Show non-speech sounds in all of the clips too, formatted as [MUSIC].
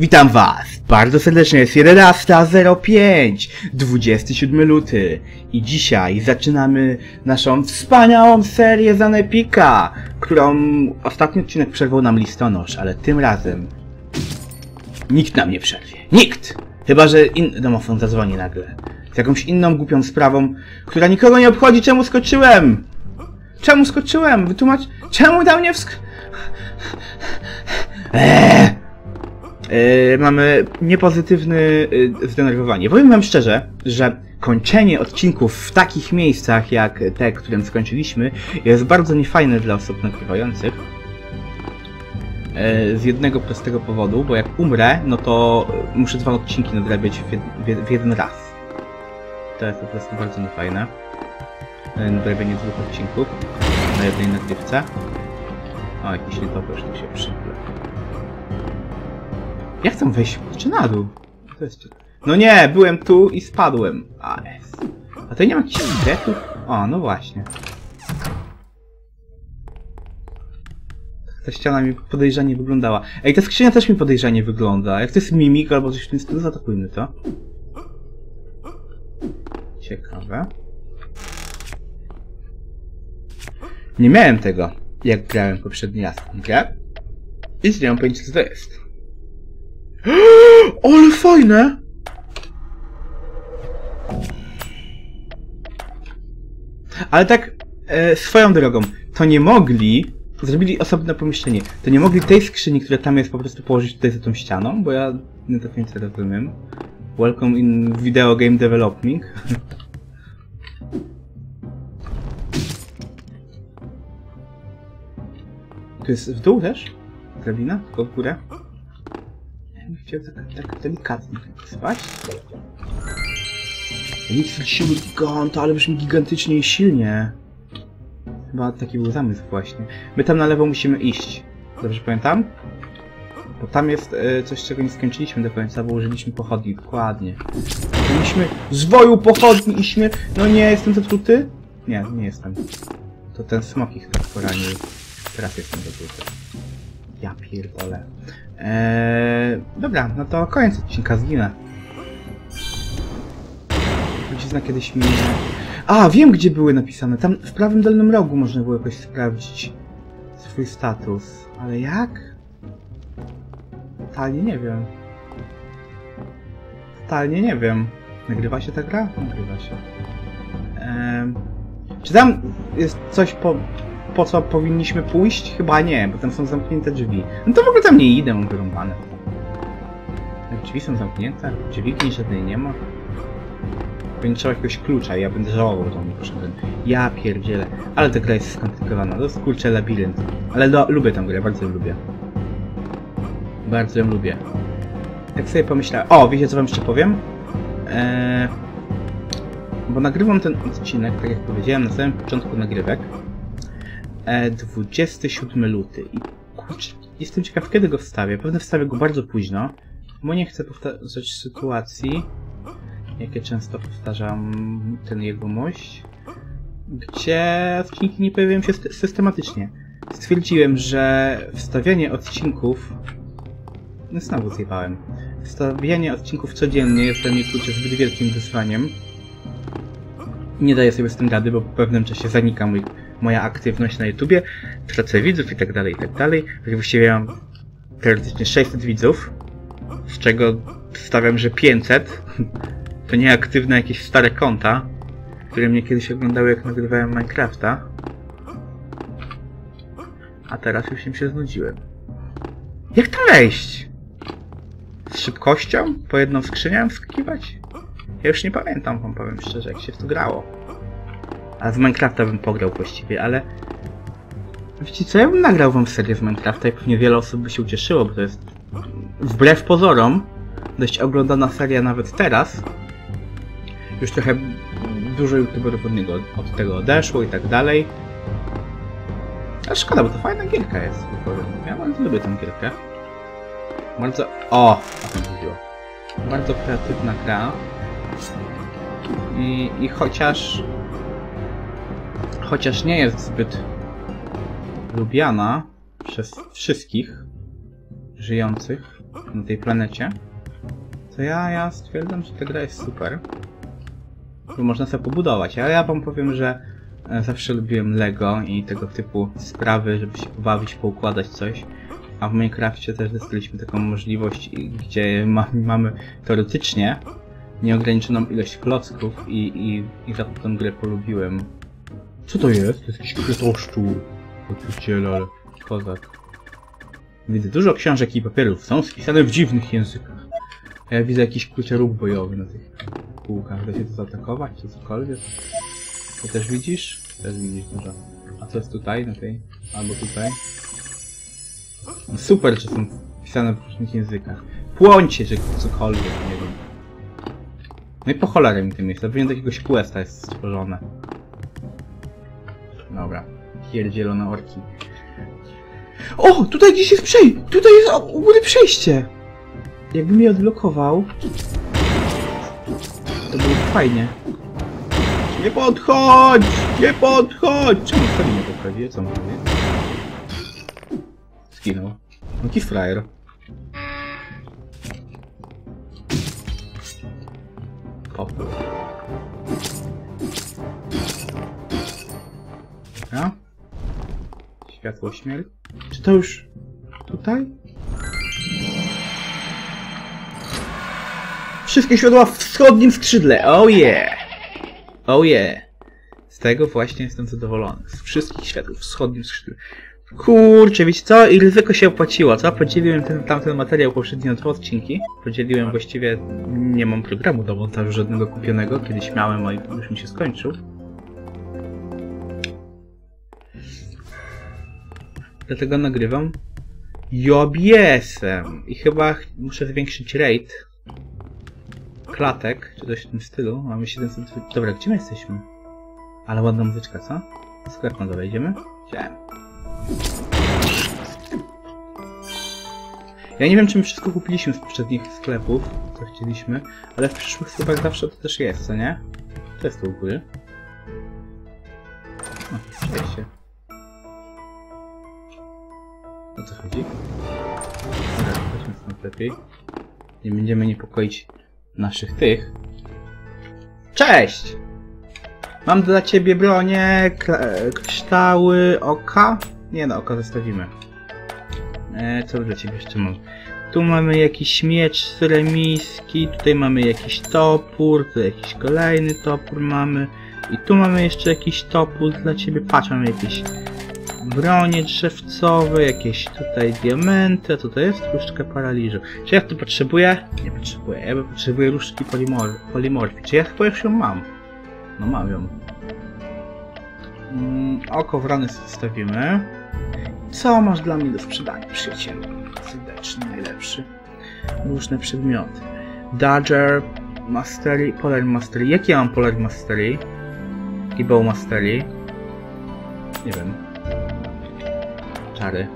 Witam was bardzo serdecznie, jest 11.05, 27 luty i dzisiaj zaczynamy naszą wspaniałą serię z Anepika, którą ostatni odcinek przerwał nam listonosz, ale tym razem nikt nam nie przerwie. Nikt! Chyba, że in... domofon zadzwoni nagle. Z jakąś inną głupią sprawą, która nikogo nie obchodzi, czemu skoczyłem? Czemu skoczyłem? Wytłumacz... Czemu tam nie wsk... Yy, mamy niepozytywne yy, zdenerwowanie. Powiem wam szczerze, że kończenie odcinków w takich miejscach jak te, którym skończyliśmy, jest bardzo niefajne dla osób nagrywających. Yy, z jednego prostego powodu, bo jak umrę, no to muszę dwa odcinki nadrabiać w, jed w, w jeden raz. To jest po prostu bardzo niefajne. Yy, nadrabianie dwóch odcinków na jednej nagrywce. O, jakiś nietoperz tu się przypleł. Jak tam wejść? Czy na dół? To jest... No nie, byłem tu i spadłem. A, jest. A to nie ma jakichś sekretów? O, no właśnie. Ta ściana mi podejrzanie wyglądała. Ej, ta skrzynia też mi podejrzanie wygląda. Jak to jest mimik albo coś w tym stylu, zaatakujmy to. Ciekawe. Nie miałem tego, jak grałem poprzedni raz grę. I nie mam pojęcia, co to jest. [GASPS] Ale fajne! Ale tak e, swoją drogą, to nie mogli, zrobili osobne pomieszczenie, to nie mogli tej skrzyni, która tam jest, po prostu położyć tutaj za tą ścianą, bo ja nie do końca rozumiem. Welcome in video game developing. [LAUGHS] Tu jest w dół też? Drabina? Tylko w górę? Chciał tak, tak delikatnie spać. Eliksir siły giganta, ale brzmi gigantycznie i silnie. Chyba taki był zamysł właśnie. My tam na lewo musimy iść. Dobrze pamiętam? Bo tam jest e, coś, czego nie skończyliśmy do końca, bo użyliśmy pochodni. Dokładnie. Mieliśmy zwoju pochodni i śmier... No nie, jestem zepsuty? Nie, nie jestem. To ten smok ich tak poranił. Teraz jestem zepsuty. Ja pierdolę. Eee, dobra, no to koniec odcinka, zginę. Trucizna kiedyś mi... A, wiem gdzie były napisane. Tam w prawym dolnym rogu można było jakoś sprawdzić swój status. Ale jak? Totalnie nie wiem. Totalnie nie wiem. Nagrywa się ta gra? Nagrywa się. Eee, czy tam jest coś po, po co powinniśmy pójść? Chyba nie, bo tam są zamknięte drzwi. No to w ogóle tam nie idę, mam drzwi są zamknięte, dźwigni żadnej nie ma. Będzie trzeba jakiegoś klucza i ja będę żałował, że nie poszedłem. Ja pierdzielę. Ale ta gra jest skomplikowana, to jest kurczę labirynt. Ale do, lubię tę grę, bardzo ją lubię. Bardzo ją lubię. Jak sobie pomyślałem... O, wiecie co wam jeszcze powiem? Eee... Bo nagrywam ten odcinek, tak jak powiedziałem na samym początku nagrywek. E, 27 luty i kurczę, jestem ciekaw kiedy go wstawię. Pewnie wstawię go bardzo późno, bo nie chcę powtarzać sytuacji, jakie często powtarzam ten jegomość, gdzie odcinki nie pojawiają się systematycznie. Stwierdziłem, że wstawianie odcinków... No znowu zjebałem. Wstawianie odcinków codziennie jest dla mnie kurczę zbyt wielkim wyzwaniem. Nie daję sobie z tym rady, bo po pewnym czasie zanika mój moja aktywność na YouTubie, tracę widzów i tak dalej, i tak dalej. Tak właściwie mam teoretycznie 600 widzów, z czego stawiam, że 500 [LAUGHS] to nieaktywne jakieś stare konta, które mnie kiedyś oglądały jak nagrywałem Minecrafta. A teraz już im się znudziłem. Jak tam wejść? Z szybkością? Po jedną skrzynię wskakiwać? Ja już nie pamiętam, wam powiem szczerze, jak się w to grało. A z Minecrafta bym pograł właściwie, ale... Wiecie co, ja bym nagrał wam serię z Minecrafta i pewnie wiele osób by się ucieszyło, bo to jest wbrew pozorom dość oglądana seria nawet teraz. Już trochę dużo youtuberów od niego od tego odeszło i tak dalej. Ale szkoda, bo to fajna gierka jest. Ja bardzo lubię tę gierkę. Bardzo... O! O tym chodziło. Bardzo kreatywna gra. I, i chociaż chociaż nie jest zbyt lubiana przez wszystkich żyjących na tej planecie, to ja, ja stwierdzam, że ta gra jest super. Bo można sobie pobudować, ale ja wam powiem, że e, zawsze lubiłem Lego i tego typu sprawy, żeby się pobawić, poukładać coś. A w Minecrafcie też dostaliśmy taką możliwość, gdzie ma, mamy teoretycznie nieograniczoną ilość klocków i, i, i za tę grę polubiłem. Co to jest? To jest jakiś kretoszczur. Oczywiście, ale kozak. Widzę dużo książek i papierów. Są spisane w dziwnych językach. A ja widzę jakiś kurczę róg bojowy na tych półkach. Da się to zaatakować, czy cokolwiek? To też widzisz? Też widzisz dużo. A co jest tutaj, na tej? Albo tutaj? No super, że są pisane w różnych językach. Płońcie, czy cokolwiek, nie wiem. No i po cholerę mi tym jest. Pewnie do jakiegoś questa jest stworzone. Dobra. Pierdzielone orki. O! Tutaj gdzieś jest przejście! Tutaj jest u przejście! Jakbym je odblokował... To było fajnie. Nie podchodź! Nie podchodź! Czemu to nie poprawię? Co mówię? Skinął. Jaki frajer. Popył. Dobra. Światło śmierć. Czy to już tutaj? Wszystkie światła w wschodnim skrzydle. Oh yeah! Oh yeah! Z tego właśnie jestem zadowolony. Z wszystkich światów w wschodnim skrzydle. Kurczę, wiecie co? I ryzyko się opłaciło, co? Podzieliłem ten, tamten materiał poprzednio na dwa odcinki. Podzieliłem właściwie... Nie mam programu do montażu żadnego kupionego. Kiedyś miałem, a już mi się skończył. Dlatego nagrywam JOBS-em. I chyba ch- muszę zwiększyć rate klatek, czy coś w tym stylu. Mamy 700... Dobra, gdzie my jesteśmy? Ale ładna muzyczka, co? Sklep na dole idziemy? Ja nie wiem, czy my wszystko kupiliśmy z poprzednich sklepów, co chcieliśmy, ale w przyszłych sklepach zawsze to też jest, co nie? To jest tu u góry. O, przejście. O co chodzi? Dobra, chodźmy stąd lepiej. Nie będziemy niepokoić naszych tych. Cześć! Mam dla ciebie bronię, kryształy, oka. Nie no, oka zostawimy. E, co dla ciebie jeszcze mam? Tu mamy jakiś miecz remiski, tutaj mamy jakiś topór, tu jakiś kolejny topór mamy. I tu mamy jeszcze jakiś topór dla ciebie. Patrz, mamy jakieś bronie drzewcowe, jakieś tutaj diamenty, tutaj jest różdżka paraliżu. Czy ja tu potrzebuję? Nie potrzebuję. Ja potrzebuję różdżki polimor polimorfii. Czy ja chyba już ją mam? No mam ją. Mm, oko w rany zostawimy. Co masz dla mnie do sprzedania, przyjacielu? Serdeczny, najlepszy. Różne przedmioty. Dodger, Mastery, Polar Mastery. Jakie mam Polar Mastery? I Mastery? Nie wiem. Czary.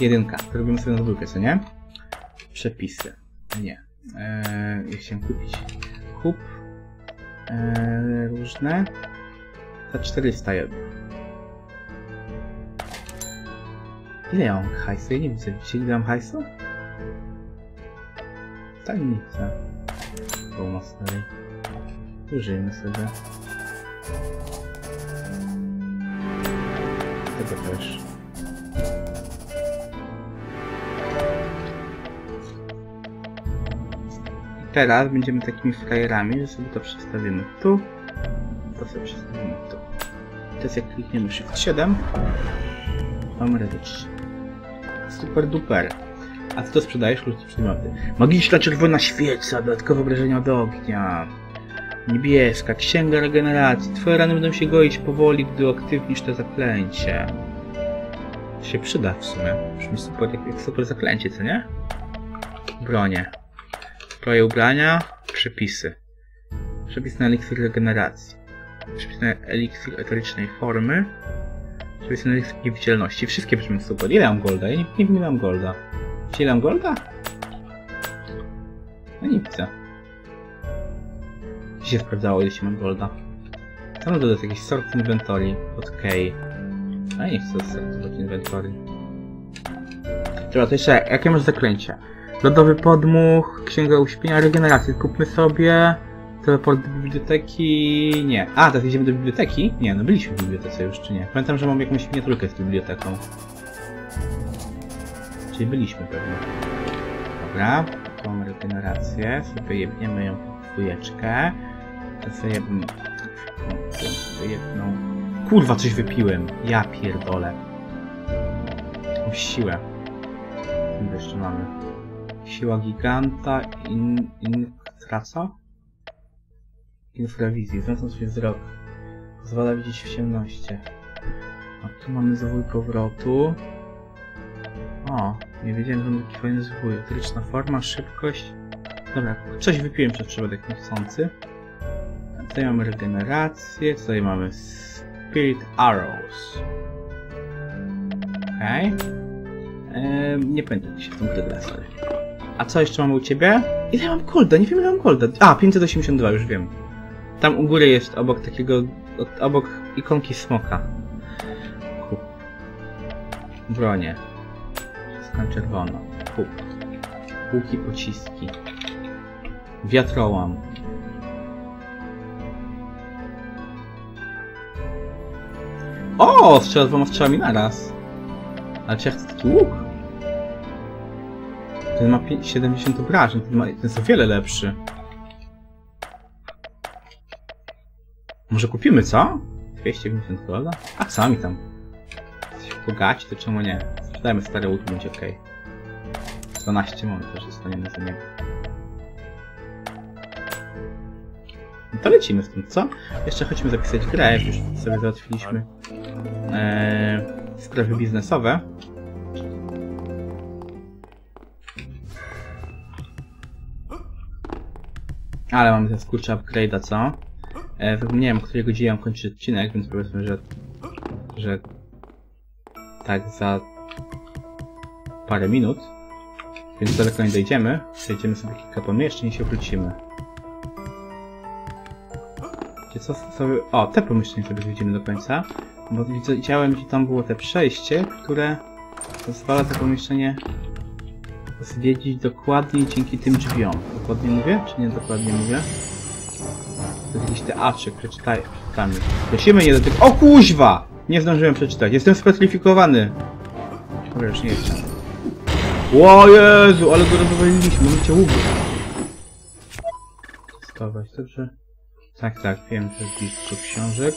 Jedynka. To robimy sobie na dwójkę, co nie? Przepisy. Nie. Eee, ja chciałem kupić. Kup. Eee, różne. Za 400 jedno. Ile ja mam hajsu? Ja nie widzę. Widzicie ile mam hajsu? Tajemnica. Bo ma stary. Użyjmy sobie. Tego też. Teraz będziemy takimi frajerami, że sobie to przestawimy tu. To sobie przestawimy tu. Teraz jak klikniemy Shift 7, mamy redukcję. Super duper. A co to sprzedajesz? Ludzkie przedmioty. Magiczna czerwona świeca, dodatkowe obrażenia od ognia. Niebieska, księga regeneracji. Twoje rany będą się goić powoli, gdy uaktywnisz to zaklęcie. To się przyda w sumie. Brzmi super, jak, jak super zaklęcie, co nie? Bronie. Stroje ubrania, przepisy. Przepis na eliksir regeneracji. Przepis na eliksir eterycznej formy. Przepis na eliksir niewidzialności. Wszystkie brzmią super. Ile mam golda? Ja nie, nie mam golda. Ile mam golda? No nie widzę. Się sprawdzało ile się mam golda? Tam dodać jakiś sort inventory od K. A nie chcę sort inventory. Dobra, to jeszcze jakie masz zaklęcia? Lodowy podmuch, księga uśpienia, regeneracji. Kupmy sobie. Teleport do biblioteki. Nie. A, teraz idziemy do biblioteki? Nie, no byliśmy w bibliotece już, czy nie? Pamiętam, że mam jakąś miniaturkę z biblioteką. Czyli byliśmy pewnie. Dobra, mamy regenerację. Sobie jebniemy ją w dwójeczkę. Sobie jedną... Kurwa, coś wypiłem. Ja pierdolę. Tą siłę. Co jeszcze mamy? Siła giganta, in... in... traca? Infrawizji, zwracam sobie wzrok. Pozwala widzieć w ciemności. A tu mamy zwój powrotu. O, nie wiedziałem, że mam taki fajny zwój. Eteryczna forma, szybkość. Dobra, coś wypiłem przez przypadek niechcący. Tutaj mamy regenerację, tutaj mamy Spirit Arrows. Okej. Ehm, nie pamiętam, jak się tą grę gra. A co jeszcze mamy u ciebie? Ile mam golda? Nie wiem ile mam golda. A, 582, już wiem. Tam u góry jest obok takiego, obok ikonki smoka. Kup. Bronie. Wszystko czerwono. Kup. Łuki pociski. Wiatrołam. O! Strzela dwoma strzałami naraz. Ale czy ja chcę taki łuk? Ten ma pię- 70 obrażeń, ten, ma, ten jest o wiele lepszy. Może kupimy, co? 250 golda? A sami tam. Jesteś bogaci, to czemu nie? Sprzedajmy stary łuk, będzie ok. 12 mon też dostaniemy za niego. No to lecimy z tym, co? Jeszcze chodźmy zapisać grę, jak już sobie załatwiliśmy eee, sprawy biznesowe. Ale mamy ten skurczy upgrade'a, co? E, zapomniałem, o której godzinie mam kończyć odcinek, więc powiedzmy, że... że... tak za... parę minut. Więc daleko nie dojdziemy. Przejdziemy sobie kilka pomieszczeń i się wrócimy. Wiecie co sobie... O, te pomieszczenia sobie zwiedzimy do końca. Bo widziałem, gdzie tam było te przejście, które pozwala to pomieszczenie zwiedzić dokładniej dzięki tym drzwiom. Dokładnie mówię? Czy nie dokładnie mówię? To jest jakiś teatrzyk, przeczytaj, przeczytamy. Prosimy nie dotyk... O kuźwa! Nie zdążyłem przeczytać, jestem specyfikowany. Dobra, już nie jestem. O Jezu, ale go rozwaliliśmy, mówicie ługu. Testować, dobrze? Tak, tak, wiem, że jest dużo książek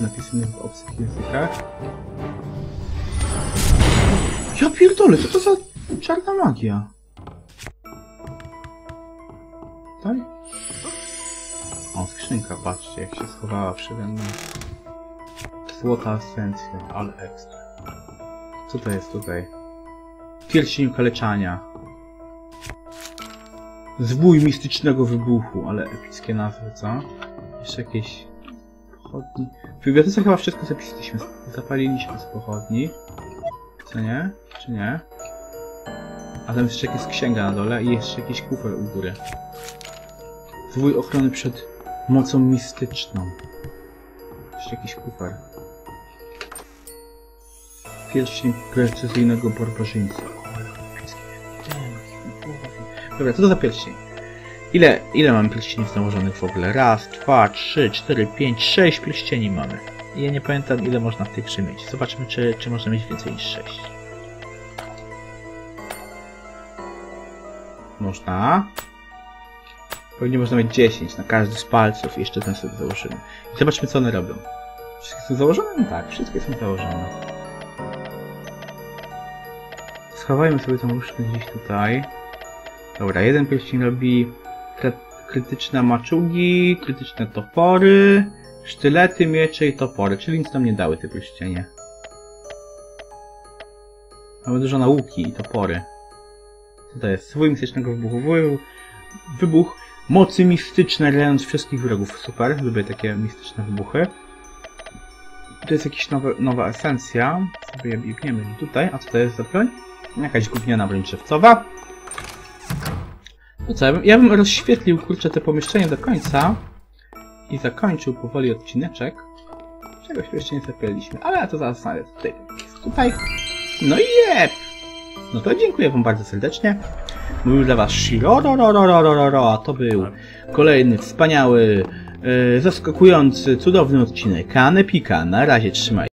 napisanych w obcych językach. Ja pierdolę, co to za czarna magia? Tak? O, skrzynka, patrzcie, jak się schowała przede mną. Złota esencja, ale ekstra. Co to jest tutaj? Pierścień kaleczania. Zwój mistycznego wybuchu, ale epickie nazwy, co? Jeszcze jakieś pochodni. W bibliotece chyba wszystko zapisaliśmy. Zapaliliśmy z pochodni. Co nie? Czy nie? A tam jeszcze jakaś księga na dole i jeszcze jakiś kufer u góry. Zwój ochrony przed mocą mistyczną. Jeszcze jakiś kufer. Pierścień precyzyjnego barbarzyńca. Dobra, co to za pierścień? Ile, ile mamy pierścieni nałożonych w ogóle? Raz, dwa, trzy, cztery, pięć, sześć pierścieni mamy. I ja nie pamiętam ile można w tej grze mieć. Zobaczmy czy, czy można mieć więcej niż sześć. Można. Pewnie można mieć 10 na każdy z palców jeszcze ten sobie założymy. I zobaczmy co one robią. Wszystkie są założone? No tak, wszystkie są założone. Schowajmy sobie tą różdżkę gdzieś tutaj. Dobra, jeden pierścień robi kry- krytyczne maczugi, krytyczne topory, sztylety, miecze i topory, czyli nic nam nie dały te pierścienie. Mamy dużo nauki i topory. Co to jest? Swój mistycznego wybuchu. Wy- Wybuch mocy mistyczne, rając wszystkich wrogów. Super, lubię takie mistyczne wybuchy. To jest jakaś nowa, nowa esencja. Sobie biegniemy tutaj. A co to jest za broń? Jakaś gówniana broń drzewcowa. No co, ja bym, ja bym rozświetlił, kurczę, te pomieszczenie do końca i zakończył powoli odcineczek. Czegoś jeszcze nie zapyliśmy, ale ja to zaraz znajdę tutaj. Tutaj. No i jeb! No to dziękuję wam bardzo serdecznie. Mówił dla was Shirororororororo, a to był kolejny wspaniały, yy, zaskakujący, cudowny odcinek Kanepika. Na razie trzymaj.